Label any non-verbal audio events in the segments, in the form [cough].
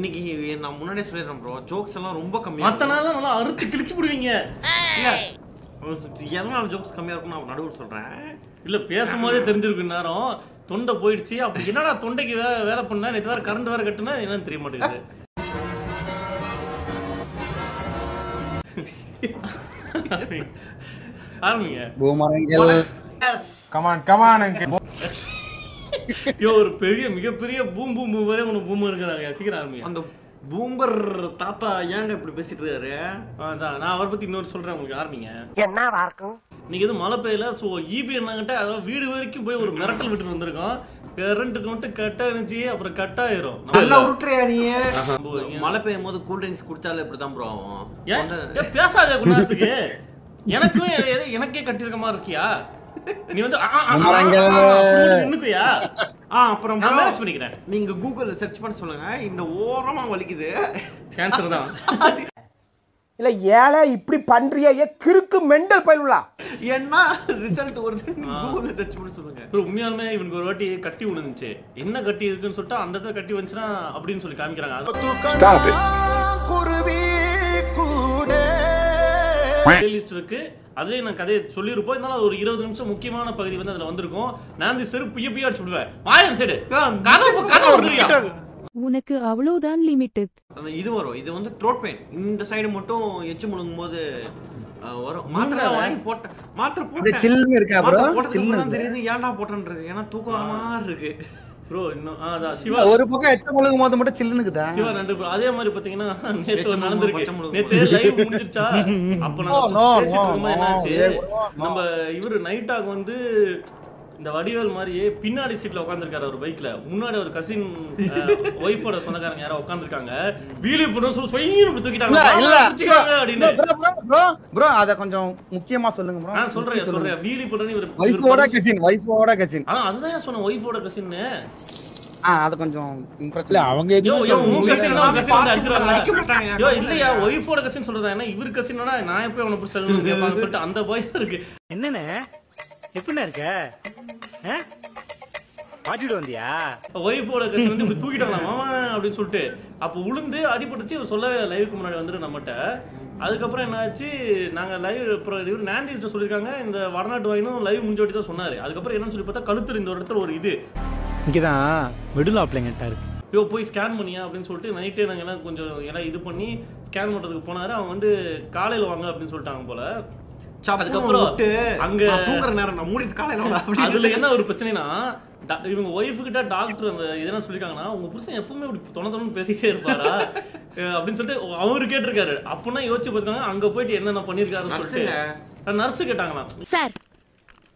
இன்னைக்கு நான் முன்னாடியே சொல்லிடுறேன் ப்ரோ ஜோக்ஸ் எல்லாம் ரொம்ப கம்மியா மத்த நாள் நல்லா அறுத்து கிழிச்சு போடுவீங்க. இல்ல எதனால ஜோக்ஸ் கம்மியா இருக்கும் நான் நடுவில் சொல்றேன். இல்ல பேசும்போதே தெரிஞ்சிருக்கு நேரம் தொண்டை போயிடுச்சு. அப்படி என்னடா தொண்டைக்கு வே வேலை பண்ணா? நேற்று வேற கரண்ட் வேற கட்டுனா என்னன்னு தெரிய மாட்டேங்குது. ஆரம்பிங்க. கமான் கமான் ஐயோ ஒரு பெரிய மிகப்பெரிய பூம் பூம் பூம் வரை ஒன்று பூம் இருக்கிறாங்க. சீக்கிரம் ஆரம்பிங்க. அந்த பூம்பர் தாத்தா ஏங்க இப்படி பேசிட்டு இருக்காரு? அதான் நான் அவரை பத்தி இன்னொரு சொல்றேன் உங்களுக்கு ஆரம்பிங்க. என்னவா இருக்கும் இன்னைக்கு எதுவும் மழை பெய்யல ஸோ ஈபி என்னங்கிட்ட அதாவது வீடு வரைக்கும் போய் ஒரு மிரட்டல் விட்டு வந்திருக்கோம். கரண்ட்டுக்கு மட்டும் கட் ஆயிருந்துச்சு அப்புறம் கட் ஆயிரும். நல்லா உருட்டுறியா நீ? மழை பெய்யும் போது கூல் ட்ரிங்க்ஸ் குடிச்சாலே இப்படிதான் ப்ரோ ஆகும். ஏன்? பேசாத குணத்துக்கு. எனக்கும் எனக்கே கட்டியிருக்க மாதிரி இருக்கியா? நீ வந்து நின்னுக்குயா ஆ அப்புறம் மேனேஜ் பண்ணிக்கிறேன் நீங்க கூகுள்ல சர்ச் பண்ணி சொல்லுங்க இந்த ஓரமா வலிக்குது கேன்சர் தான் இல்ல ஏழை இப்படி பண்றியே ஏ கிறுக்கு மெண்டல் பயிலுலா என்ன ரிசல்ட் வருது கூகுள்ல சர்ச் பண்ணி சொல்லுங்க உண்மையாலுமே இவனுக்கு ஒரு வாட்டி கட்டி விழுந்துச்சு என்ன கட்டி இருக்குன்னு சொல்லிட்டு அந்த இடத்துல கட்டி வந்துச்சுன்னா அப்படின்னு சொல்லி காமிக்கிறாங்க அது பிளேலிஸ்ட் இருக்கு. அதுலயே நான் கதையை சொல்லியிருப்போம். இருந்தாலும் அது ஒரு இருபது நிமிஷம் முக்கியமான பகுதி வந்து அதுல வந்திருக்கும். நான் இந்த செருப்பு பிய பிய அடிச்சு விடுவேன். வாயன் சைடு. கதை கதை வந்துருவியா உனக்கு அவ்வளவுதான் லிமிட்டட் அந்த இது வரும். இது வந்து த்ரோட் பெயின் இந்த சைடு மட்டும் எச்சு முழுங்கும் போது வரும். மாத்திரை. வாங்கி போட்டேன் மாத்திரை போட்டேன். சில்லுன்னு இருக்கா போட்டதுக்கு சில்லுன்னு தெரியுது ஏன்டா போட்டேன்றது ஏன்னா தூக்கம் வர மாதிரி இருக்கு. ப்ரோ இன்னும் அதான் சிவா ஒரு பக்கம் எட்ட முழுகும் போது மட்டும் சில்லுனுக்குதா சிவா நன்றி bro. அதே மாதிரி பாத்தீங்கன்னா நேத்து முழுங்கும், நடந்திருக்கு முழுங்கும். நேத்து லைவ் முடிஞ்சிருச்சா அப்ப [laughs] no, பேசிட்டு இருக்கும்போது என்னாச்சு. நம்ம இவரு நைட் ஆக வந்து இந்த வடிவேல் மாதிரியே பின்னாடி சீட்ல உட்காந்துருக்காரு அவர் பைக்ல முன்னாடி ஒரு கசின் ஒய்ஃபோட சொந்தக்காரங்க யாரோ உட்காந்துருக்காங்க வீலி பண்ண சொல்லி இப்படி தூக்கிட்டாங்க. இல்ல ப்ரோ ப்ரோ ப்ரோ ப்ரோ அத கொஞ்சம் முக்கியமா சொல்லுங்க ப்ரோ. நான் சொல்றேன் சொல்றேன். வீலி பண்ணி இவர் வைஃபோட கசின் வைஃபோட கசின் ஆனா அதுதான் சொன்னேன் ஒய்ஃபோட கசின்னு ஆ அது கொஞ்சம் இல்ல பிரச்சனை அவங்க. கசின் கசின் இல்லையா ஒய்ஃபோட கசின் சொல்றதா என்ன? இவர் கசின்னா நான் எப்போ அவனை சொல்லிட்டு அந்த பயம் இருக்கு. என்னண்ணே? எப்படிண்ணே இருக்க? மாட்டிட்டு வந்தியா? ஒய்ஃபோட கசின் வந்து இப்படி தூக்கிட்டாங்களா? மாமா அப்படின்னு சொல்லிட்டு. அப்போ உளுந்து அடிபட்டுச்சு இவர் சொல்லவே லைவுக்கு முன்னாடி வந்துட்டு நம்மகிட்ட. அதுக்கப்புறம் என்னாச்சு? நாங்க லைவ் அப்புறம் இவர் நாந்திஸ்ட்ட சொல்லியிருக்காங்க. இந்த வடநாட்டு வாயினும் லைவ் முடிஞ்சோட்டி தான் சொன்னாரு. அதுக்கப்புறம் என்னன்னு சொல்லி பார்த்தா கழுத்து இந்த இடத்துல ஒரு இது. இங்கதான் மெடுலா பிள்ளைங்கிட்ட இருக்கு. யோ போய் ஸ்கேன் பண்ணியா? அப்படின்னு சொல்லிட்டு நைட்டே நாங்கள் எல்லாம் கொஞ்சம் எல்லாம் இது பண்ணி ஸ்கேன் பண்ணுறதுக்கு போனாரு. அவங்க வந்து காலையில் வாங்க அப்படின்னு சொல்லிட்டாங்க போல. அதுக்கப்புறம் அங்க தூங்குற நேரம் நான் மூடிட்டு காலையில அப்படி அதுல என்ன ஒரு பிரச்சனைனா இவங்க ஒய்ஃபு கிட்ட டாக்டர் அந்த இதெல்லாம் சொல்லிருக்காங்கன்னா உங்க புருஷன் எப்பவுமே இப்படி தொண தொணன்னு பேசிட்டே இருப்பாரா? [laughs] அப்படின்னு சொல்லிட்டு அவரு கேட்டிருக்காரு. அப்பனா யோசிச்சு பார்த்துக்காங்க அங்க போயிட்டு என்னென்ன பண்ணிருக்காருன்னு சொல்லிட்டு. நர்ஸ் கேட்டாங்களாம். சார்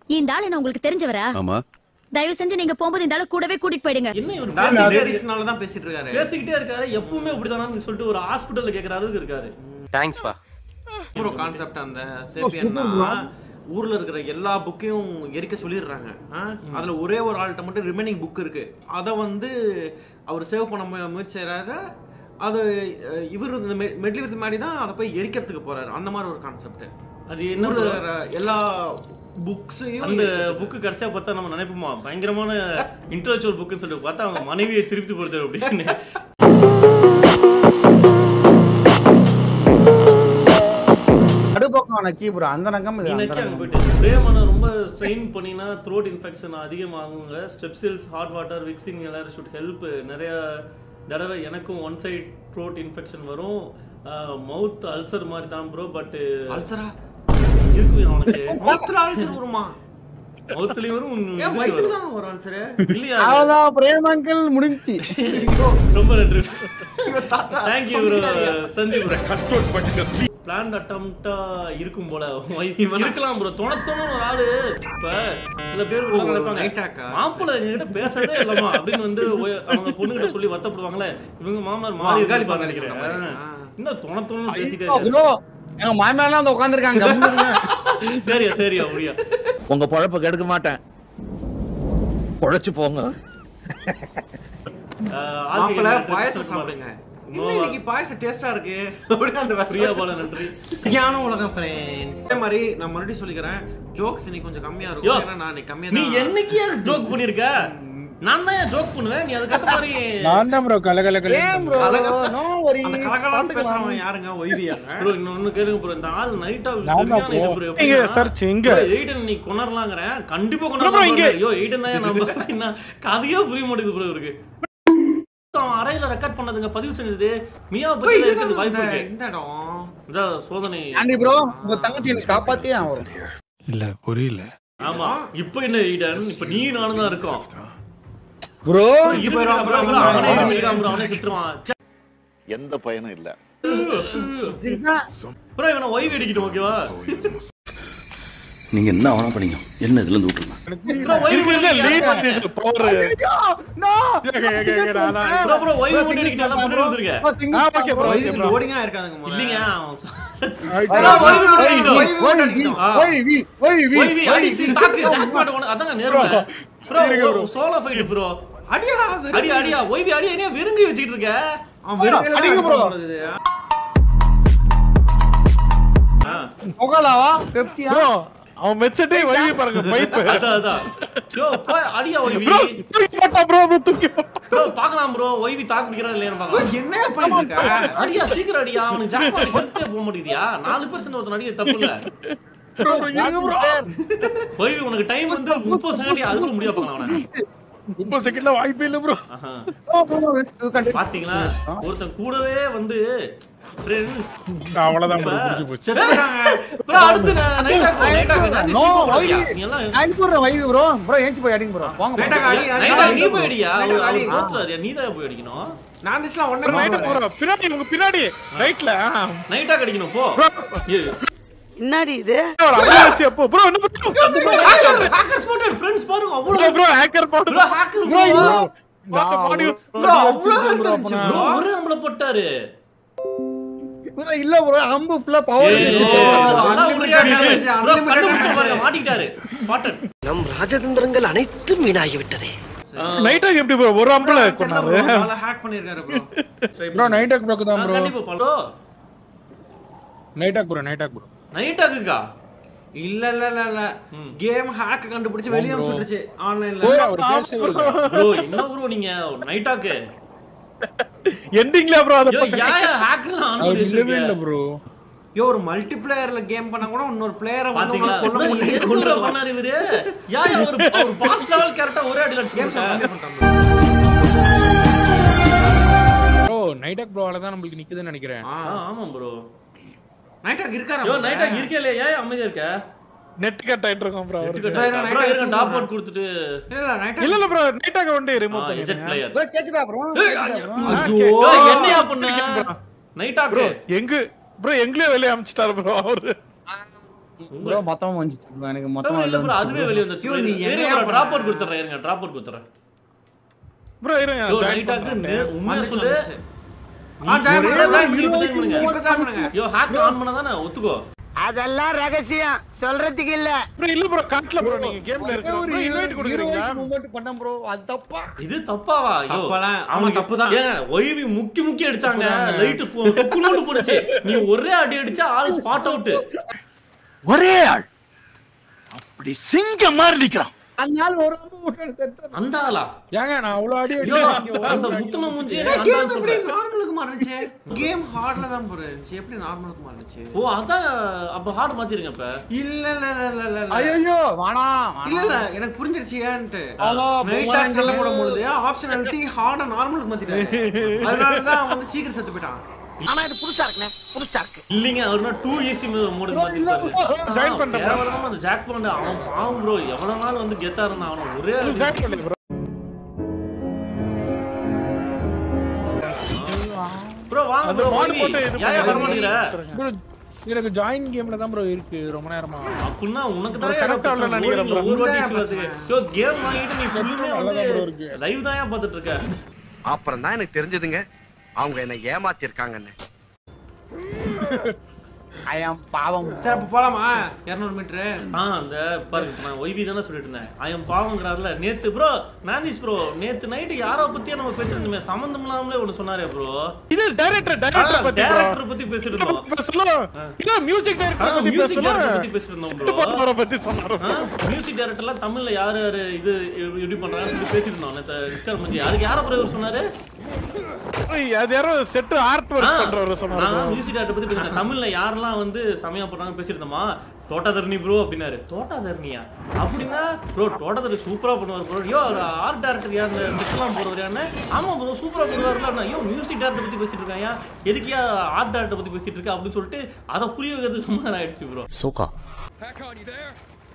இந்த ஆளு நான் உங்களுக்கு தெரிஞ்சவரா? ஆமா. தயவு செஞ்சு நீங்க போகும்போது இந்த ஆளு கூடவே கூட்டிட்டு போயிடுங்க. என்ன இவர்? லேடிஸ்னால தான் பேசிட்டு இருக்காரு. பேசிக்கிட்டே இருக்காரு எப்பவுமே இப்படிதானான்னு சொல்லிட்டு ஒரு ஹாஸ்பிட்டல்ல கேட்கற அளவுக்கு இருக்காரு. தேங்க்ஸ்பா ஒரு கான்செப்ட் அந்த சேப்பியன்னா ஊர்ல இருக்கிற எல்லா புக்கையும் எரிக்க சொல்லிடுறாங்க? அதுல ஒரே ஒரு ஆள்கிட்ட மட்டும் ரிமைனிங் புக் இருக்கு. அதை வந்து அவர் சேவ் பண்ண முயற்சி செய்றாரு. அது இவர் இந்த மெட்லி வித் மாதிரி தான் அதை போய் எரிக்கிறதுக்கு போறாரு. அந்த மாதிரி ஒரு கான்செப்ட் அது என்ன எல்லா புக்ஸையும் அந்த புக்கு கடைசியா பார்த்தா நம்ம நினைப்போமா? பயங்கரமான இன்டலெக்சுவல் புக்குன்னு சொல்லிட்டு பார்த்தா அவங்க மனைவியை திருப்தி படுத்துற அப்படின்னு. நடுப்பக்கம் கீ ப்ரோ அந்த ரகம் இது நக்கி அங்க. போயிட்டு. ரொம்ப ஸ்ட்ரெயின் பண்ணினா த்ரோட் இன்ஃபெக்ஷன் அதிகமாகுங்க ஸ்டெப்சில்ஸ் ஹாட் வாட்டர் விக்ஸிங் எல்லாரும் ஷுட் ஹெல்ப் நிறைய தடவை எனக்கும் ஒன் சைட் த்ரோட் இன்ஃபெக்ஷன் வரும். மவுத் அல்சர் மாதிரி தான் ப்ரோ பட் அல்சரா இருக்கு அவனுக்கு அல்சர் வருமா? மவுத்லயும் வரும் அல்சரு இல்லையா? அவ்வளவுதான் பிரேம் அங்கிள் முடிஞ்சுச்சு. [laughs] ரொம்ப நன்றி thank you bro Sandeep plan அட்டம்ப்டா இருக்கும் போல. [laughs] இருக்கலாம் ப்ரோ தொணத்தொன்னு ஒரு ஆளு. இப்ப சில பேர்? மாப்பிள்ளை எங்ககிட்ட பேசவே இல்லமா அப்படின்னு வந்து [laughs] அவங்க பொண்ணுகிட்ட சொல்லி வருத்தப்படுவாங்களே. இவங்க மாமனார் மாறி நினைக்கிறேன். இன்னும் தொணத்தொன்னு பேசிட்டே எங்க மாமியார்லாம் வந்து உட்காந்துருக்காங்க [laughs] சரியா சரியா முடியா உங்க பொழப்ப கெடுக்க மாட்டேன். பொழைச்சு போங்க. மாப்பிள்ள பாயசம் சாப்பிடுங்க. இன்னைக்கு பாயசம் டேஸ்டா இருக்கு. அப்படின்னு அந்த பிரியா பால நன்றி. சரியான உலகம் ஃப்ரெண்ட்ஸ் அதே மாதிரி நான் மறுபடியும் சொல்லிக்கிறேன் ஜோக்ஸ் இன்னைக்கு கொஞ்சம் கம்மியா இருக்கும். ஏன்னா நான் இன்னைக்கு கம்மியா நீ என்னைக்கு ஜோக் பண்ணிருக்க? நான் தான் ஜோக் பண்ணுவேன்? நீ அதுக்கேத்த மாதிரி நான் தான் ப்ரோ கல கல கல. ஏன் bro? No worries. அந்த கலகலன்னு பேசுறவன் யாருங்க? ஒய்வியாங்க ப்ரோ [laughs] இன்னொன்னு கேளுங்க ப்ரோ இந்த ஆள் நைட்டா நான் தான் சரியான இது. ப்ரோ இங்க இங்க. நீ கொணரலாங்கறேன் கண்டிப்பா bro, கொணரலாம் இங்க. ஐயோ எயிட்டன் தான் நம்ம [laughs] என்ன? கதையே புரிய மாட்டேங்குது ப்ரோ இவருக்கு. அவன் அறையில ரெக்கார்ட் பண்ணதுங்க பதிவு செஞ்சது. மியா பத்தி இருக்கிறது வாய்ப்பு இருக்கு. இந்த இடம் இந்த சோதனை. ஆண்டி ப்ரோ உங்க தங்கச்சி எனக்கு காப்பாத்தியே? ஆகும் இல்ல புரியல. ஆமா இப்போ என்ன ஈடன்? இப்போ நீ நானும் தான் இருக்கோம். ப்ரோ bro, அவனே இருக்கான் bro, அவனே செத்துருவான். ச்சே. எந்த பயனும் இல்ல. bro இவனை ஒய்வு அடிக்கணும் ஓகேவா நீங்க என்ன வேணா பண்ணீங்க. என்ன இதுல இருந்து விட்டுருங்க. Bro bro bro solo fight bro. அடியா அடி அடியா ஒய்வி அடி என்ன விருங்கி வச்சிட்டு இருக்க? அவன் அடிங்க. ஆ, புகழாவா? பெப்சியா? ப்ரோ அவன் மெச்சட்டே வைவி பாருங்க பைப். அதான் அடியா ஒய்வி ப்ரோ தூக்கி போட்டா ப்ரோ ப்ரோ தூக்கி ப்ரோ பார்க்கலாம் ப்ரோ. ஒய்வி தாக்கு பிடிக்கிறா இல்லையான்னு பார்க்கலாம். என்ன பண்ணிட்டு இருக்க? அடியா சீக்கிரம் அடியா அவனுக்கு ஜாக்பாட் ஹெல்த்தே போக மாட்டேங்குதியா நாலு பேர் சேர்ந்து ஒருத்தன் அடிய தப்பு இல்ல. ப்ரோ இருங்க ப்ரோ. ஒய்வி உனக்கு டைம் வந்து முப்பது செகண்ட் அதுக்குள்ள முடியா பார்க்கலாம் அவனை. 30 செகண்ட்ல வாய்ப்பே இல்ல ப்ரோ. பாத்தீங்களா? ஒருத்தன் கூடவே வந்து அவ்வளவுதான் ப்ரோ முடிஞ்சு போச்சு. ப்ரோ அடுத்து நான் நோ போற ப்ரோ ப்ரோ ஏஞ்சி போய் அடிங்க ப்ரோ வாங்க அடி. நீ போய் அடியா அடி. நீ தான் போய் அடிக்கணும். நான் திஸ்லாம் ப்ரோ ப்ரோ பின்னாடி உங்க பின்னாடி ரைட்ல நைட் ஆக்கு அடிக்கணும் போ. ஏய், என்னடி இது? ஒரு அடி வச்சு அப்போ ப்ரோ என்ன ப்ரோ hackers போட்டு friends பாருங்க அவ்வளவு ப்ரோ ஹேக்கர் போட்டு. ப்ரோ அவ்வளவு இருந்துச்சு ஒரு அம்பல போட்டாரு. இல்ல ப்ரோ அம்பு ஃபுல்லா பவர் Spotted. நம் ராஜதந்திரங்கள் அனைத்தும் வீணாகி விட்டதே ஆ, நைட் எப்படி ப்ரோ ஒரு அம்பல கொண்டாரு. ஹேக் பண்ணிருக்காரு ப்ரோ try ப்ரோ பண்ணு. நைட் ஆக் ப்ரோக்கு தான் ப்ரோ கண்டிப்பா பண்ணு. Night hawk bro night hawk bro night ஆக்குக்கா இல்ல இல்ல இல்ல இல்ல. கேம் ஹேக் கண்டுபிடிச்சு வெளிய அனுப்பிச்சுட்டுச்சு. ஆன்லைன்ல ப்ரோ என்ன ப்ரோ நீங்க? நைட் ஆக்கு எண்டிங்ல ப்ரோ அத யோ யா ஹேக்கர்லாம் ஆன் அவர் பண்ணி இல்லவே இல்ல ப்ரோ யோ ஒரு மல்டி பிளேயர்ல கேம் பண்ணா கூட இன்னொரு பிளேயரை வந்து உங்களால கொல்ல முடியல. கொல்ல பண்ணாரு இவரு? யா ஒரு ஒரு பாஸ் லெவல் கரெக்டா ஒரே அடில அடிச்சு கேம். ப்ரோ நைட் ஆக் ப்ரோவால தான் நம்மளுக்கு நிக்குதுன்னு நினைக்கிறேன். ஆ ஆமா ப்ரோ நைட் ஆக் இருக்காரா யோ நைட் ஆக் இருக்கே இல்லையா? ஏன் அமைதியா இருக்க? நெட் கட் ஆயிட்டு இருக்கோம் ப்ரோ டாப். அவுட் கொடுத்துட்டு இல்ல இல்ல ப்ரோ நைட் ஆக் வந்து ஆ, ரிமூவ் எஜெட் பிளேயர் ப்ரோ கேக்குதா ப்ரோ ஐயோ என்னையா பண்ண நைட் ஆக் ப்ரோ எங்க ப்ரோ எங்களே வெளிய அமிச்சிட்டாரு ப்ரோ அவரு. ப்ரோ மொத்தமா வந்துச்சு bro. எனக்கு மொத்தமா இல்ல ப்ரோ அதுவே வெளிய வந்துருச்சு. ஐயோ, நீ என்னையா டிராப் அவுட் கொடுத்துறேன் இருங்க டிராப் அவுட் கொடுத்துறேன் ப்ரோ இருங்க நைட் ஆக். உண்மையா சொல்லு. ஆ ஜாயின் பண்ணுங்க பண்ணி, ஜாயின் பண்ணுங்க. யோ ஹேக் ஆன் பண்ணா தானே ஒத்துக்கோ. அதெல்லாம் ரகசியம். சொல்றதுக்கு இல்ல. ப்ரோ இல்ல ப்ரோ காட்டல ப்ரோ நீங்க கேம்ல ஒரே ஒரு இருக்கீங்க இன்வைட் கொடுக்குறீங்களா? மூமெண்ட் பண்ணேன் ப்ரோ அது தப்பா? இது தப்பாவா? ஐயோ தப்பெல்லாம், ஆமா, அவனுக்கு தப்புதான். ஏங்க ஒய்வி முக்கி முக்கி அடிச்சாங்க. லைட் குளூண்டு போடுச்சு நீ ஒரே அடி அடிச்சா ஆள் ஸ்பாட் அவுட் ஒரே ஆள். அப்படி சிங்கம் மாதிரி நிக்கிறான். அந்த நாள் ஒரு. அந்த ஆளா ஏங்க நான் அவ்வளவு அடி ஐயோ அடி அந்த முத்துன மூஞ்சி கேம் எப்படி நார்மலுக்கு மாறுச்சு கேம் ஹார்ட்ல தான் எப்படி நார்மலுக்கு மாறுச்சு ஓ அதான் அப்ப ஹார்ட் மாத்திருங்க இப்ப. இல்ல இல்ல இல்ல இல்ல இல்ல. இல்ல ஐயோ வேணாம் இல்ல இல்ல எனக்கு புரிஞ்சிருச்சு ஏன்ட்டு. நைட் ஆப்ஷன் அழுத்தி ஹார்ட நார்மலுக்கு மாத்திட்டாரு. [laughs] அதனால தான் அவன் வந்து சீக்கிரம் செத்து போயிட்டான். ஆனா இது புதுசா இருக்குண்ணே புதுசா இருக்கு. இல்லைங்க அவர்னா டூ ஈஸி மூடு மாத்திருப்பாரு Join பண்றேன். கேவலமா அந்த ஜாக் பண்ண அவன் பாவம் ப்ரோ எவ்வளவு நாள் வந்து கெத்தா இருந்தான் அவன ஒரே. ஜாயின் பண்ணுங்க ப்ரோ ப்ரோ வாங்க அந்த ப்ரோ மாடு ஓடி போட்டு இது வர ப்ரோ எனக்கு ஜாயின் கேம்ல தான் ப்ரோ இருக்கு ரொம்ப நேரமா. அப்படின்னா உனக்கு bro, correct ஆ இல்லைன்னு தான் நினைக்கிறேன். ஒரு வாட்டி. யோ கேம் வாங்கிட்டு நீ ஃபுல்லுமே வந்து இருக்கு. லைவ் தான் ஏன் பார்த்துட்டு இருக்க? அப்புறம் தான் எனக்கு தெரிஞ்சதுங்க அவங்க என்ன ஏமாத்தி இருக்காங்கன்னு ஐயம் [laughs] பாவம். சரி அப்ப போலாமா? இருநூறு ஆ அந்த பாருங்க நான் ஒய்வி தானே சொல்லிட்டு இருந்தேன். ஐயம் பாவங்கிறாருல. நேத்து ப்ரோ நானிஸ் ப்ரோ நேத்து நைட்டு யாரோ பத்தியா நம்ம பேசிட்டு இருந்தோமே சம்மந்தம் இல்லாமலே ஒண்ணு சொன்னாரே ப்ரோ இது டைரக்டர் டைரக்டர் பத்தி bro. டேரக்டர் பத்தி பேசிட்டு இருந்தோம். பேசலாம் இல்ல மியூசிக் டைரக்டர் பத்தி மியூசிக் பேசலாம் டேரக்டர் பத்தி பேசிட்டு இருந்தோம் ப்ரோ போட்டவரை பத்தி சொன்னாரு? மியூசிக் டைரக்டர்லாம் தமிழ்ல யார் யார் இது எப்படி பண்றாங்கன்னு சொல்லி பேசிட்டு இருந்தோம். நேத்து டிஸ்கவர் பண்ணி அதுக்கு யார ப்ரோ சொன்னாரு? அது யாரோ செட் ஆர்ட் ஒர்க் பண்றவரு. மியூசிக் பத்தி பேசுறேன் தமிழ்ல யாரெல்லாம் வந்து சமயா போடுறாங்க பேசிட்டு இருந்தோமா தோட்டா தர்ணி ப்ரோ அப்படின்னாரு. தோட்டா தர்ணியா அப்படின்னா ப்ரோ தோட்டா தர்ணி சூப்பரா பண்ணுவார் ப்ரோ யோ ஆர்ட் டேரக்டர் யார் இந்த செட்லாம் போடுவார் யாருன்னு? ஆமா ப்ரோ சூப்பரா போடுவார்ல ஐயோ மியூசிக் டேரக்டர் பத்தி பேசிட்டு இருக்காங்க எதுக்கியா ஆர்ட் டேரக்டர் பத்தி பேசிட்டு இருக்க அப்படின்னு சொல்லிட்டு அதை புரிய வைக்கிறதுக்கு சும்மா ஆயிடுச்சு ப்ரோ சோகா.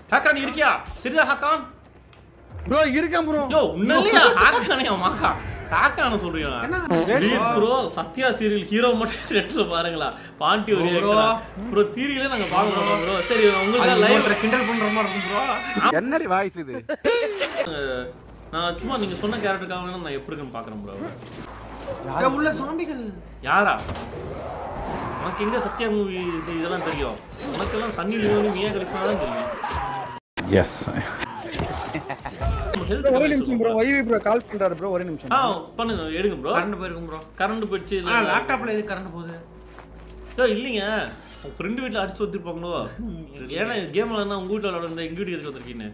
ஹாக்கான் இருக்கியா? தெரியுதா ஹாக்கான் ப்ரோ இருக்கேன் ப்ரோ யோ உண்மையிலேயே ஹாக்கானே மாக்கா ஹாக்கான சொல்றியா please bro Sathya serial hero மட்டும் [laughs] ரெட்ல பாருங்களா. பாண்டி ஒரு. ப்ரோ சீரியலே நாங்க பாக்க மாட்டோம் ப்ரோ சரி உங்களுக்கு லைவ் கிண்டல் பண்ற மாதிரி இருக்கும் ப்ரோ என்னடி வாய்ஸ் இது? நான் சும்மா நீங்க சொன்ன கேரக்டருக்காக நான் எப்படி இருக்குன்னு பாக்குறேன் ப்ரோ உள்ள சாம்பிகள் யாரா? உனக்கு எங்க சத்யா மூவி இதெல்லாம் தெரியும்? உனக்கெல்லாம் சன்னி லியோனி மியா கலிஃபா தான் தெரியும். எஸ் ஒரே நிமிஷம் ப்ரோ வைவி ப்ரோ கால் பண்றாரு ப்ரோ ஒரே நிமிஷம். ஆ பண்ணுங்க. எடுங்க ப்ரோ கரண்ட் போயிருக்கும் ப்ரோ கரண்ட் போயிடுச்சு ஆனா லேப்டாப்ல எது கரண்ட் போகுது? ஏய் இல்லைங்க. ஃப்ரெண்டு வீட்டில் அடிச்சு வச்சிருப்பாங்களோ ஏன்னா கேம் விளாட்னா உங்க வீட்டில் விளாடுற எங்க வீட்டுக்கு எதுக்கு வந்திருக்கீங்க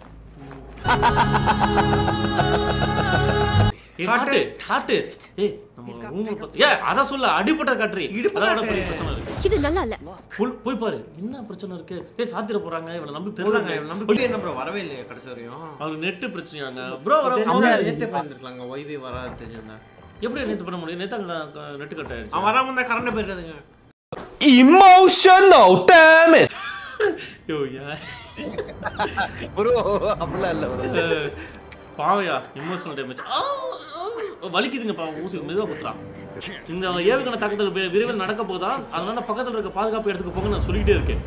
[laughs] காட்டு காட்டு. ஏய் நம்ம ரூம் பார்த்து ஏ அத சொல்ல அடிபட்ட காட்டுறி. அதான் பெரிய பிரச்சனை இருக்கு. இது நல்லா இல்ல. புல் போய் பாரு. என்ன பிரச்சனை இருக்கு? ஏய் சாத்திர போறாங்க. இவனை நம்பி போலாங்க போறாங்க. நம்பிக்கை என்ன ப்ரோ வரவே இல்லையா கடைசி வரையும். அவங்களுக்கு நெட் பிரச்சனையாங்க. ப்ரோ வர நேத்தே பண்ணிருக்கலாங்க ஒய்வி வராது தெரியுங்க எப்படி நேத்து பண்ண முடியும்? நேத்து அங்க நெட் கட் ஆயிடுச்சு. அவன் வராம இருந்தா கரண்ட் போயிருக்காதுங்க. Emotional, damn it! Yo ya. Bro அப்படிலாம் இல்ல ப்ரோ பாவையா எமோஷனல் டேமேஜ் வலிக்குதுங்க பாவம் ஊசி மெதுவா குத்துறான். இந்த ஏவுகணை தாக்குதல் விரைவில் நடக்க போதா அதனால பக்கத்துல இருக்க பாதுகாப்பு இடத்துக்கு போங்க நான் சொல்லிட்டே இருக்கேன்.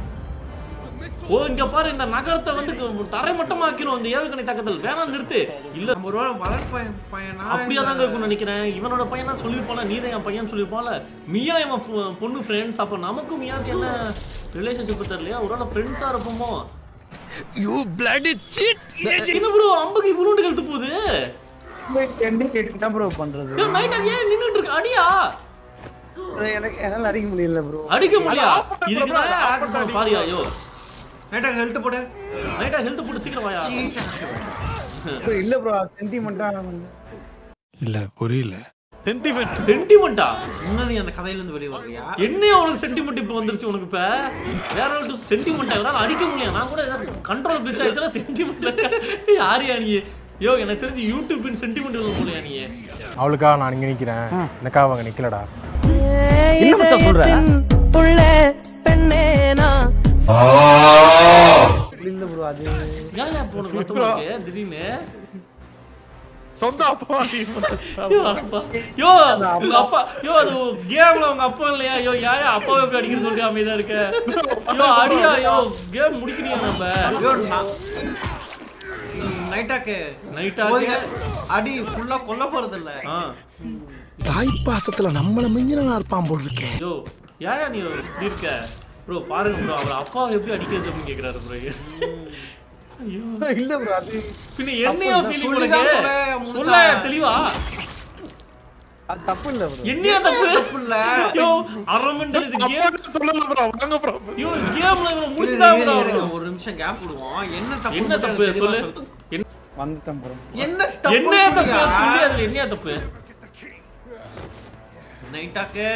ஓ இங்க பாரு இந்த நகரத்தை வந்து க- தரைமட்டமாக்கிறோம் இந்த ஏவுகணை தாக்குதல். வேணாம் நிறுத்து. இல்ல ஒரு வேளை வளர்ப்பையன் பையனா அப்படியா தாங்க இருக்கும்னு நினைக்கிறேன். இவனோட பையனா சொல்லியிருப்பான்ல நீ தான் என் பையன் சொல்லியிருப்பான்ல. மியா இவன் பொண்ணு ஃப்ரெண்ட்ஸ் அப்ப நமக்கும் மியாவுக்கு என்ன ரிலேஷன்ஷிப் தெரியலையா? ஒருவேளை ஃப்ரெண்ட்ஸா இருப்போமோ? யூ பிளடி சீட் என்ன ப்ரோ அம்புக்கு இவ்வளோண்டு கழுத்து போகுது? என்ன ப்ரோ பண்றது? நைட் அங்க ஏன் நின்னுட்டு இருக்க? அடியா? எனக்கு என்னால அடிக்க முடியல ப்ரோ அடிக்க முடியா? இதுக்கு தான் ஆக்ட் பண்ண பாரியா ஐயோ. நைட்டா ஹெல்த் போடு. நைட்டா ஹெல்த் போட்டு சீக்கிரம் வாயா. இல்ல ப்ரோ சென்டிமெண்டா இல்ல புரியல. சென்டிமெண்ட் சென்டிமெண்டா இன்னும் அந்த கதையில இருந்து வெளியே வர்றியா? என்ன உனக்கு சென்டிமெண்ட் இப்போ வந்துருச்சு உனக்கு இப்ப? வேற ஒரு சென்டிமெண்ட் எவனால அடிக்க முடியும் நான் கூட ஏதாவது கண்ட்ரோல் பிச் ஆயிடுச்சுனா சென்டிமெண்ட் யாரியா நீ? யோ எனக்கு தெரிஞ்சு யூடியூப்பின் சென்டிமெண்ட் போலியா நீ அவளுக்காக நான் இங்க நிக்கிறேன். எனக்காக அவங்க நிக்கலடா. என்ன மச்சான் சொல்ற? புள்ள பெண்ணேனா இல்ல ப்ரோ அது. ஏன் ஏன் போன வருத்தமா இருக்கு திடீர்னு? சொந்த அப்பா. யோ, உங்க அப்பா யோ அது கேம்ல உங்க அப்பா இல்லையா? யோ யாயா அப்பாவை எப்படி அடிக்கிறது சொல்லிட்டு அமைதியா இருக்க? யோ அடியா யோ கேம் நம்ம. நான் நைட்டாக்கு நைட்டாக்கு அடி ஃபுல்லா கொல்ல போறது இல்ல தாய் பாசத்துல நம்மள மிஞ்சினா இருப்பான் போல் இருக்கே யோ ஏயா நீ இப்படி இருக்க? ப்ரோ பாருங்க ப்ரோ அவர் அப்பாவை எப்படி அடிக்கிறது அப்படின்னு கேக்குறாரு ப்ரோ ஐயோ. இல்ல ப்ரோ அது பின்ன என்னையா ஃபீலிங் உனக்கு? சொல்ல, தெளிவா? அது தப்பு இல்ல ப்ரோ என்னையா தப்பு? தப்பு இல்ல யோ அரை மண்டல் இது கேம் சொல்லல ப்ரோ வாங்க ப்ரோ யோ கேம்ல இவன். ஒரு நிமிஷம் கேப் விடுவோம் என்ன தப்பு என்ன தப்பு? சொல்லு. வந்துட்டேன் ப்ரோ என்ன தப்பு? என்னையா தப்பு? அதுல என்னையா தப்பு? நைட்டாக்கு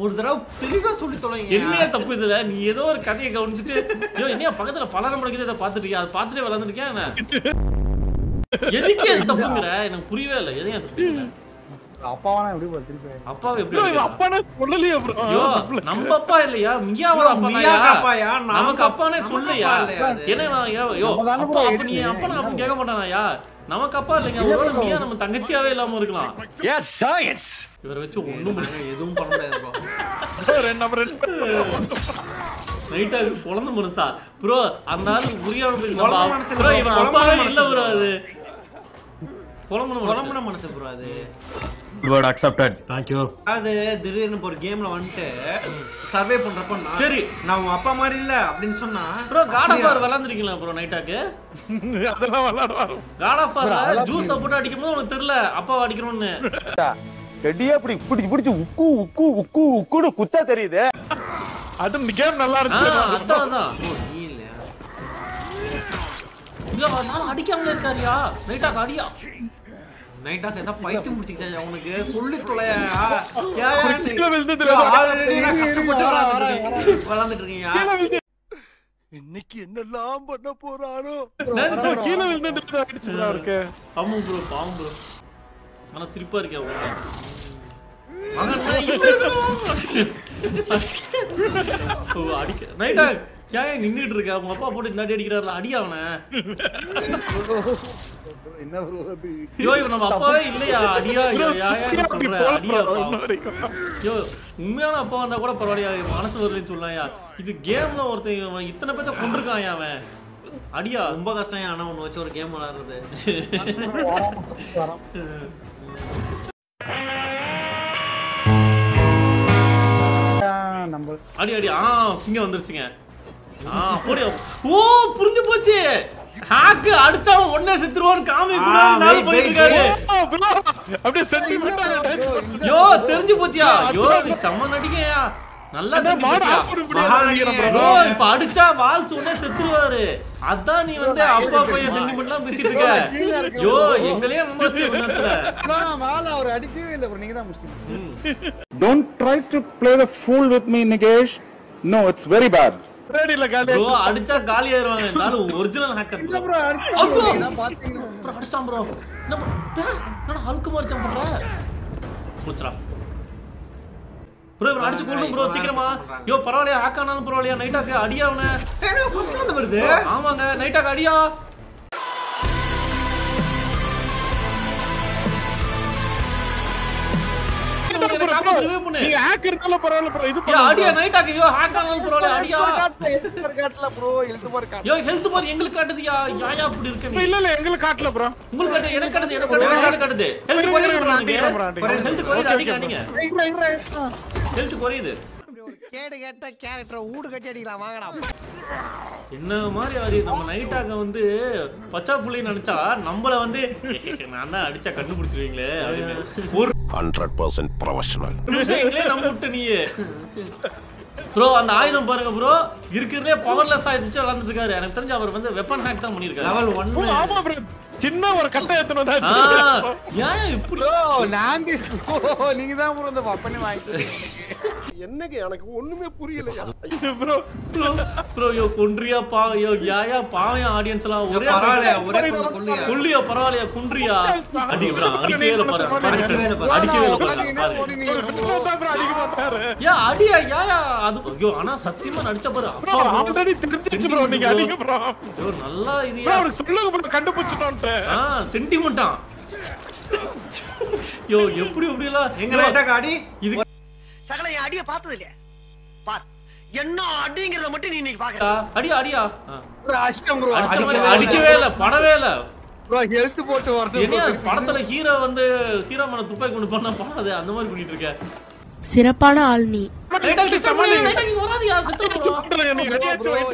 ஒரு தடவை தெளிவா சொல்லி தொலைங்க. என்னையா தப்பு இதுல? நீ ஏதோ ஒரு கதையை கவனிச்சுட்டு ஐயோ என்னையா பக்கத்துல பலகம் முடக்குது அதை பார்த்துட்டு இருக்கியா அதை பார்த்துட்டே விளாண்டுருக்கியா என்ன? [laughs] எதுக்கு அது தப்புங்கிற? எனக்கு புரியவே இல்லை. எதையும் தப்பு? அப்பாவானா எப்படி ப்ரோ திருப்பி அப்பாவை எப்படி இது அடிக்கிறா? அப்பானே சொல்லலையே ப்ரோ ஐயோ நம்ம அப்பா இல்லையா? மியாவோட அப்பா அப்பாயா? நமக்கு அப்பானே? ஏன்னா இவன் ஐயோ, அப்பா நீ. அப்பா நான் அப்படி கேட்க மாட்டானாயா நமக்கு அப்பா இல்லைங்க. ஒருவேளை மியா நம்ம தங்கச்சியாவே இல்லாம இருக்கலாம். எஸ் சயின்ஸ் இவரை வச்சு ஒண்ணும் எதுவும் பண்ண முடியாது. [laughs] ரெண்டு நைட்டா குழந்தை மனுஷா. ப்ரோ அந்த ஆளு புரியாம போய் ப்ரோ bro, இவன் குழம்புன அப்பாவே மனசு இல்ல ப்ரோ bro. அது. குழம்புன குழம்புன மனசு ப்ரோ அது. வேர்ட் அக்செப்டட் அது திடீர்னு இப்ப ஒரு கேம்ல வந்துட்டு சர்வே பண்றப்ப நான் சரி. நான் உன் அப்பா மாதிரி இல்ல அப்படின்னு சொன்னா ப்ரோ காட் ஆஃப் வார் விளாந்துருக்கீங்களா ப்ரோ நைட்டாக்கு [laughs] அதெல்லாம் விளையாடுவாரு காட் ஆஃப் ஜூஸ் போட்டு அடிக்கும்போது உனக்கு தெரியல அப்பா அடிக்கணும்னு. ரெடியா இப்படி பிடிச்சி பிடிச்சி உக்கு உக்கு உக்கு உக்குன்னு குத்தா தெரியுது. அது கேம் நல்லா இருந்துச்சு. அதான் ஓ, நீ இல்லையா? இல்ல அதனால அடிக்காமலே இருக்காரியா? நைட்டாக்கு அடியா? நைட்டாக ஏதாவது பைத்தியம் முடிச்சுக்கிட்டா உனக்கு சொல்லி தொலையா ஆல்ரெடி நான் கஷ்டப்பட்டு விளாண்டுட்டு இருக்கீங்க. இன்னைக்கு என்னெல்லாம் பண்ண போறாரோ? கீழே விழுந்ததுல அடிச்சு bro அவருக்கு. ஆமா ப்ரோ பாவம் ப்ரோ. ஆனா சிரிப்பா இருக்கே. ஓ, அடிக்க. நைட்டா ஏன் நின்னுட்டு இருக்க? உங்க அப்பா போட்டு இந்த அடி அடிக்கிறாருல அடி அவனை. [laughs] என்ன ப்ரோ ஐயோ நம்ம அப்பாவே இல்லையா? அடியா அடியா. ஐயோ உண்மையான அப்பா வந்தா கூட பரவாயில்லையா? மனசு வரலன்னு சொல்லலையா இது கேம்ல ஒருத்தன் இத்தனை பேத்த கொண்டிருக்கான் அவன். அடியா. ரொம்ப கஷ்டம் ஆனா ஒண்ணு வச்சு ஒரு கேம் விளாடுறது நம்ம அடி அடி. ஆ சிங்கம் வந்துருச்சுங்க. ஆ போடி ஓ புரிஞ்சு போச்சு. ஹாக்கு அடிச்சா அவன் உடனே செத்துருவான்னு காமி கூடாது பண்ணிட்டு இருக்காரு. bro, அப்படியே touch யோ தெரிஞ்சு போச்சியா? யோ நீ செம்ம நடிகையா? நல்லா இப்ப அடிச்சா வால்ஸ் உடனே செத்துருவாரு. அதான் நீ வந்து அப்பா பையன் சென்டிமெண்ட்லாம் பேசிட்டு இருக்க. யோ எங்களையே மேல அவர் அடிக்கவே இல்லை bro. நீங்க தான் முடிச்சிட்டீங்க. Don't try to play the fool with me, Nikesh. No, it's very bad. ரேடியில காலி ப்ரோ அடிச்சா காலி ஆயிருவாங்க இருந்தாலும் ஒரிஜினல் ஹேக்கர் ப்ரோ ப்ரோ. அடிச்சு நான் பாத்தீங்கன்னா ப்ரோ அடிச்சிட்டான் ப்ரோ என்ன பண்ற? என்ன ஹல்க்கு மரிச்சான் பண்ற? போச்சுடா ப்ரோ இவன் அடிச்சு கொள்ளும் ப்ரோ சீக்கிரமா. யோ பரவாயில்லையா ஹேக் ஆனாலும் பரவாயில்லையா நைட்டாக்கு அடியா அவனை. ஃபர்ஸ்ட்ல இருந்து வருது? ஆமாங்க நைட்டாக்கு அடியா. நீங்க இருந்தாலும் பரவாயில்ல இது ஹேக் ஆனாலும் பரவாயில்ல அடியா காட்டல ப்ரோ எழுத்து பாரு காட்டல. யோ ஹெல்த் பாத்து எங்களுக்கு காட்டுதியா யாயா அப்படி இருக்க bro, இல்ல இல்ல எங்களுக்கு காட்டல ப்ரோ உங்களுக்கு காட்டு எனக்கு காட்டுது எனக்கு காட்டுது எனக்கு காட்டுது. ஹெல்த் குறையுது bro அடிக்கிறேன் bro, எனக்கு அடிக்கிறேன். ஹெல்த் குறையுது Okay, அடிங்க okay, bro. அடிங்க ஹெல்த் குறையுது. கேடு கேட்ட கேரக்டரை ஊடு கட்டி அடிக்கலாம் வாங்கடா. என்ன மாதிரி அது நம்ம நைட்டாக வந்து பச்சா புள்ளி நினைச்சா நம்மள வந்து [laughs] நான் தான் அடிச்சா கண்டுபிடிச்சிருவீங்களே அப்படின்னு. ஒரு ஹண்ட்ரட் பர்சன்ட் ப்ரொஃபஷனல் ப்ரோ அந்த ஆயுதம் பாருங்க ப்ரோ இருக்கிறதே பவர்லெஸ் ஆயிடுச்சு விளாண்டுட்டு இருக்காரு எனக்கு தெரிஞ்சு அவர் வந்து வெப்பன் ஹேக் தான் பண்ணிருக்காரு லெவல் ஒன் bro, ஆமா bro, சின்ன ஒரு கட்டை எத்தனை ஆ, தான் ஏன் இப்படி? ப்ரோ நான் ப்ரோ நீங்க தான் ப்ரோ இந்த பண்ணி வாங்கிட்டு என்னங்க எனக்கு ஒண்ணுமே புரியலையா? ப்ரோ ப்ரோ ப்ரோ யோ கொன்றியா பா யோ யாயா பாவையா ஆடியன்ஸ் எல்லாம் ஒரே பரவாயில்லையா ஒரே கொள்ளியா கொல்லியா பரவாயில்லையா குன்றியா? அடிக்க bro, அடிக்கவே இல்ல பாரு அடிக்கவே இல்ல பாரு. அடிக்கவே இல்ல பாரு பாரு. ஏன் அடியா யாயா அது ஐயோ ஆனா சத்தியமா நடிச்ச பாரு அப்பா already தெரிஞ்சிருச்சு bro, நீங்க அடிங்க bro. ஐயோ, நல்லா இது அவருக்கு சொல்லுங்க bro, கண்டுபிடிச்சிட்டோன்ட்டு. ஆ சென்டிமெண்டா யோ எப்படி எப்படி எல்லாம் எங்க நைட்டாக அடி? இது அடிய பார்த்தது இல்லையா? பார் என்ன அடிங்கிறத மட்டும் நீ இன்னைக்கு பாக்குற. அடியா அடியா? ஆ. அஷ்டம் ப்ரோ. அடிக்கவே இல்ல. படவே இல்ல. ப்ரோ ஹெல்த் போட்டு வரணும் படத்துல ஹீரோ வந்து ஹீரோ மேல துப்பாக்கி கொண்டு பண்ணா பண்ணாது அந்த மாதிரி பண்ணிட்டு இருக்க. சிறப்பான ஆள் நீ.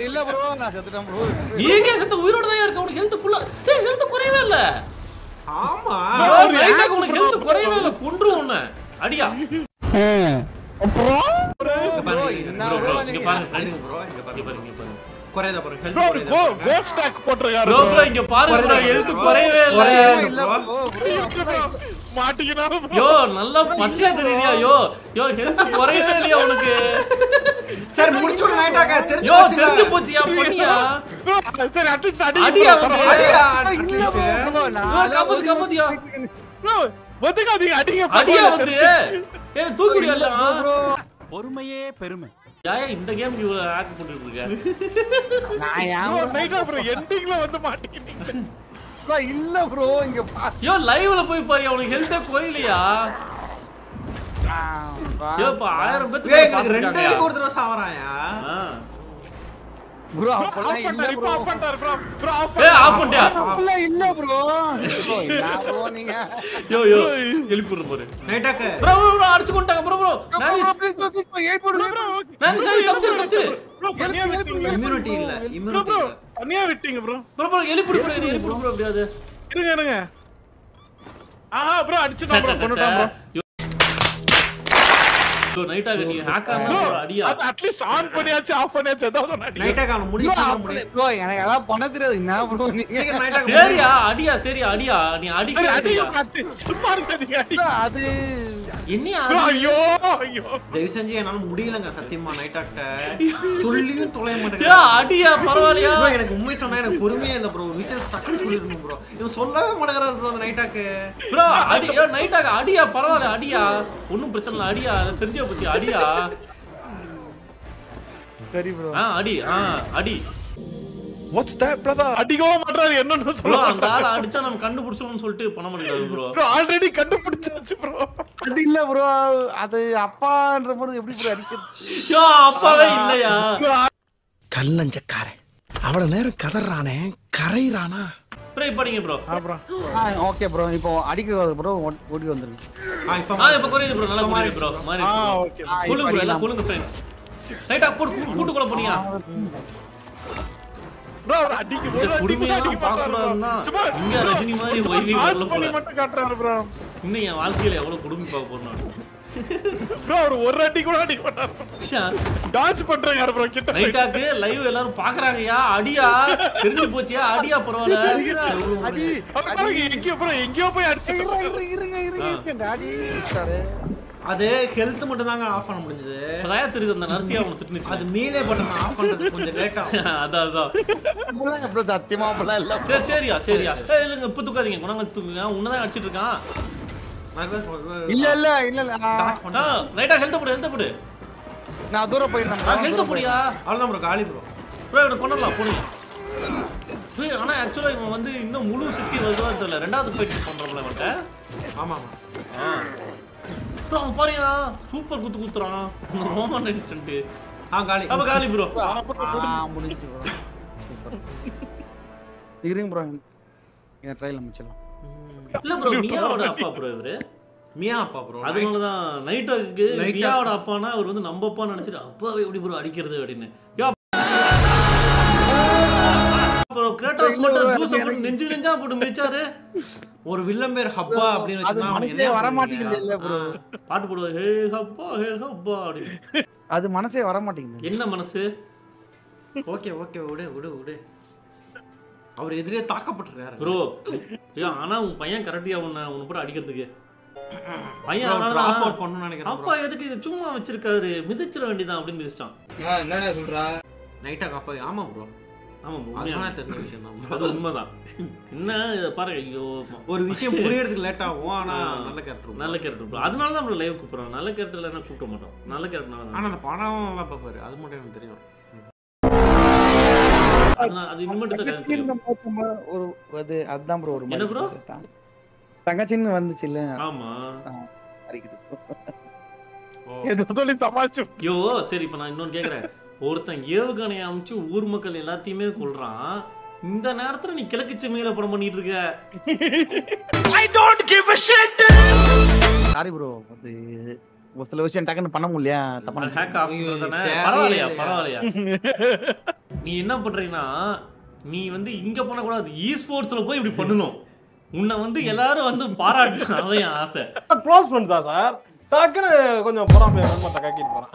இல்ல. ப்ரோ நான் செத்துட்டேன் ப்ரோ. நீங்க செத்து? உயிரோட தான் இருக்க. உனக்கு ஹெல்த் ஃபுல்லா ஏய் ஹெல்த் குறையவே இல்ல. ஆமா. உனக்கு ஹெல்த் குறையவே இல்ல. கொன்று உன்னை. அடியா. இங்க பாருங்க, என்ன இங்க பாருங்க இங்க பாருங்க இங்க பாருங்க குறையதா ஹெல்த் இங்க பாருங்க ஹெல்த் குறையவே இல்ல ப்ரோ யோ நல்லா பச்சையா தெரியுதியா யோ யோ ஹெல்த் குறையவே இல்லையா உனக்கு சரி முடிச்சு நைட்டாக தெரிஞ்சு யோ தெரிஞ்சு போச்சியா பண்ணியா அடியா இல்ல ப்ரோ ஒதுக்காதீங்க, அடிங்க அடியா வந்து. ஏன் தூக்கி பொறுமையே பெருமை. ஏன் இந்த கேம் இவ்வளவு ஹேக் பண்ணிட்டு இருக்க? நான் bro, ஏன் night ஆ bro, ending ல வந்து bro இல்ல ப்ரோ இங்க பா யோ லைவ்ல போய் பாரு அவனுக்கு ஹெல்த்தே குறையலையா? யோ இப்ப ஆயிரம் பேத்துக்கு ரெண்டு பாத்துருக்காங்கயா. அடிக்கு ஒரு தடவை சாவறாயா. ப்ரோ அப்பலாம் இல்ல ப்ரோ ஆஃப் பண்ணிட்டாரு ப்ரோ ப்ரோ ஆஃப் ஏய் ஆஃப் பண்ணிட்டியா அப்பலாம் இல்ல ப்ரோ ப்ரோ என்ன ப்ரோ நீங்க? யோ யோ எழுப்பி விடுற பாரு நைட்டாக்கு ப்ரோ ப்ரோ ப்ரோ அடிச்சு கொண்டாங்க ப்ரோ ப்ரோ நானிஸ் ப்ளீஸ் ப்ளீஸ் ப்ளீஸ் ஏய் போடு ப்ரோ நானிஸ் நானிஸ் தப்பிச்சிரு தப்பிச்சிரு. ப்ரோ தனியா விட்டீங்க இம்யூனிட்டி இல்ல. ப்ரோ இம்யூனிட்டி ப்ரோ இல்ல. தனியா விட்டீங்க ப்ரோ ப்ரோ ப்ரோ எழுப்பி விடு ப்ரோ எழுப்பி விடு ப்ரோ அப்படியாது இருங்க இருங்க ஆஹா ப்ரோ அடிச்சு சே, ப்ரோ சே, கொண்டுட்டான் ப்ரோ சே. யோ நைட்டாக நீ ஹேக் ஆனா அடியா? அது அட்லீஸ்ட் ஆன் பண்ணியாச்சு ஆஃப் பண்ணியாச்சு ஏதாவது ஒண்ணு அடி. நைட்டாக்கு அவன முடி சீக்கிரம் முடி ப்ரோ எனக்கு அதெல்லாம் பண்ண தெரியாது. என்ன ப்ரோ நீங்க சீக்கிரம் நைட்டாக்கு சரியா அடியா சரியா அடியா நீ சரி, அடிக்க அடி, சரியா அடி. சும்மா இருக்காதீங்க அடி. அது என்னையா ப்ரோ, ஐயோ ஐயோ. தயவு செஞ்சு என்னால முடியலங்க சத்தியமா நைட்டாக்ட சொல்லியும் தொலைய ஏய், மாட்டேங்க அடியா பரவாயில்லையா? ப்ரோ எனக்கு உண்மை சொன்னா எனக்கு பொறுமையா இல்ல ப்ரோ. விஷயம் சக்குன்னு சொல்லிருக்கணும் ப்ரோ. இவன் சொல்லவே மாட்டேங்கிறாரு ப்ரோ அந்த நைட்டாக்கு ப்ரோ அடி ஏ நைட்டாக அடியா பரவாயில்ல அடியா. ஒன்றும் பிரச்சனை இல்லை அடியா. தெரிஞ்சே போச்சு அடியா? சரி ப்ரோ ஆ அடி ஆ அடி. வாட்ஸ் தட் பிரதர் அடிக்கவும் மாட்டாரு என்னன்னு ப்ரோ சொல்ல அந்த ஆளை அடிச்சா நம்ம கண்டுபிடிச்சோம்னு சொல்லிட்டு பண்ண முடியாது ப்ரோ ப்ரோ ஆல்ரெடி கண்டுபிடிச்சாச்சு ப்ரோ அது இல்ல ப்ரோ அது அப்பான்ற போது எப்படி ப்ரோ அடிக்கிறது? யோ அப்பாவே இல்லையா? கல்லஞ்சக்காரன் அவ்வளவு நேரம் கதறானே கரைறானா ப்ரோ இப்போ அடிங்க ப்ரோ ஓகே ப்ரோ இப்போ அடிக்க ப்ரோ ஓடி வந்துருங்க. ஆ இப்ப ஆ இப்போ குறையுது ப்ரோ நல்லா குறையுது ப்ரோ ஆ மாறிடுச்சு bro. ஓகே குளுங்க ப்ரோ எல்லாம் குளுங்க ஃப்ரெண்ட்ஸ் நைட்டா போட்டு கூட்டுக்குள்ள போனியா ப்ரோ அடிக்க குடுமையா அடிக்க. பார்க்கக்கூடாதுன்னா சும்மா இங்க ரஜினி மாதிரி வைவி பண்ணி மட்டும் காட்டுறாரு ப்ரோ இன்னும் என் வாழ்க்கையில எவ்வளவு குடுமி பார்க்க போறேன் ப்ரோ அவர் ஒரு அடி கூட அடிக்க மாட்டாரு டாட்ச் பண்றாங்க யாரு ப்ரோ கிட்ட போய். நைட்டாக்கு லைவ் எல்லாரும் பாக்குறாங்கயா அடியா? தெரிஞ்சு போச்சியா? அடியா பரவாயில்ல? அடி எங்கேயோ ப்ரோ எங்கேயோ போய் அடிச்சு இருங்க இருங்க இருங்க அடி. சார். அது ஹெல்த் மட்டும் தாங்க ஆஃப் பண்ண முடிஞ்சது. இப்பதான் தெரியுது அந்த நர்சியா அவனை திட்டுனுச்சு. அது மேலே பட்டன் ஆஃப் பண்றது கொஞ்சம் லேட் ஆகும். [laughs] அதான் அதான். அப்படிலாம் ப்ரோ சத்தியமா இல்ல சரி சரியா சரியா. இல்லைங்க இப்ப தூக்காதீங்க. குணங்க தூக்குங்க. உன்னதான் அடிச்சிட்டு இருக்கான். இல்ல இல்ல இல்ல இல்ல. ஆ, நைட்டா ஹெல்த் போடு ஹெல்த் போடு. நான் தூரம் போயிட்டேன் ஆ, ஹெல்த் போடியா? அவ்வளவுதான் ப்ரோ காலி ப்ரோ ப்ரோ இவனை கொண்டலாம் போடுங்க ஏய், ஆனா ஆக்சுவலா இவன் வந்து இன்னும் முழு சக்தி வருதோ தெரியல. ரெண்டாவது ஃபைட் பண்றோம்ல அவன்கிட்ட ஆமா ஆமா. ஆ. ப்ரோ அவன் பாருயா சூப்பர் குத்து குத்துறான். இந்த ரோமன் ரெசிஸ்டன்ட் ஆ காலி. அப்ப காலி ப்ரோ ஆ முடிஞ்சு ப்ரோ இருங்க ப்ரோ என் ட்ரையல் முடிச்சிடலாம். இல்ல ப்ரோ மியாவோட அப்பா ப்ரோ இவரு. மியா அப்பா ப்ரோ அதனாலதான் நைட்டாக்கு Night மியாவோட அப்பானா அவர் வந்து நம்ம அப்பா நினைச்சிட்டு அப்பாவே எப்படி ப்ரோ அடிக்கிறது? அப்படின்னு. ப்ரோ கிரேட்டாஸ் மட்டும் ஜூஸ் போட்டு நெஞ்சு நெஞ்சா போட்டு மிதிச்சாரு. ஒரு வில்லன் பேர் ஹப்பா அப்படின்னு வச்சுதான் வர? மாட்டேங்குது இல்ல ப்ரோ பாட்டு போடுவார் ஹே ஹப்பா ஹே ஹப்பா அப்படின்னு. அது மனசே வர மாட்டேங்குது. என்ன மனசு? [laughs] ஓகே ஓகே விடு விடு விடு. அவர் எதிரே தாக்கப்பட்டிருக்காரு. ப்ரோ ஐயோ ஆனா உன் பையன் கரெக்டியா உன்னை உன்னை போட்டு அடிக்கிறதுக்கு. பையன் அதனால பண்ணணும்னு நினைக்கிறேன் அப்பா எதுக்கு இது சும்மா வச்சிருக்காரு? மிதிச்சிட வேண்டியதான் அப்படின்னு மிதிச்சிட்டான். என்னடா சொல்றா? நைட்டா அப்பா ஆமா ப்ரோ. தெரிஞ்ச விஷயம் தான் அது உண்மைதான். என்ன இதை பாருங்க ஐயோ ஒரு விஷயம் புரியறதுக்கு லேட் ஆகும் ஆனா. நல்ல கேரக்டர் நல்ல கேரக்டர் ப்ரோ அதனால தான் நம்ம லைவ் கூப்பிடுறோம் நல்ல கேரக்டர் இல்லைன்னா கூப்பிட மாட்டோம். நல்ல கேரக்டர் ஆனா அந்த படம் பார்ப்பாரு. அது மட்டும் எனக்கு தெரியும். ஒரு அது அதுதான் ப்ரோ ஒரு என்ன bro? தங்கச்சின்னு வந்துச்சு இல்ல ஆமா ஐயோ சரி இப்போ நான் இன்னொன்னு கேக்குறேன். ஒருத்தன் ஏவுகணையை அமைச்சு ஊர் மக்கள் எல்லாத்தையுமே கொல்றான். இந்த நேரத்துல நீ கிழக்கு செம்மையில படம் பண்ணிட்டு இருக்க. சாரி ப்ரோ அது ஒரு சில விஷயம் டக்குன்னு பண்ண முடியல தப்பா ஹேக் தேவையே பரவாயில்லையா? பரவாயில்லையா? நீ என்ன பண்றீங்கன்னா நீ வந்து இங்க பண்ணக்கூடாது இ ஸ்போர்ட்ஸ்ல போய் இப்படி பண்ணணும். உன்னை வந்து எல்லாரும் வந்து பாராட்டு அதான் என் ஆசை. க்ளோஸ் பண்ணுதா சார் டக்குன்னு கொஞ்சம் பொறாமையா கக்கிட்டு போகிறேன்